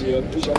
谢谢，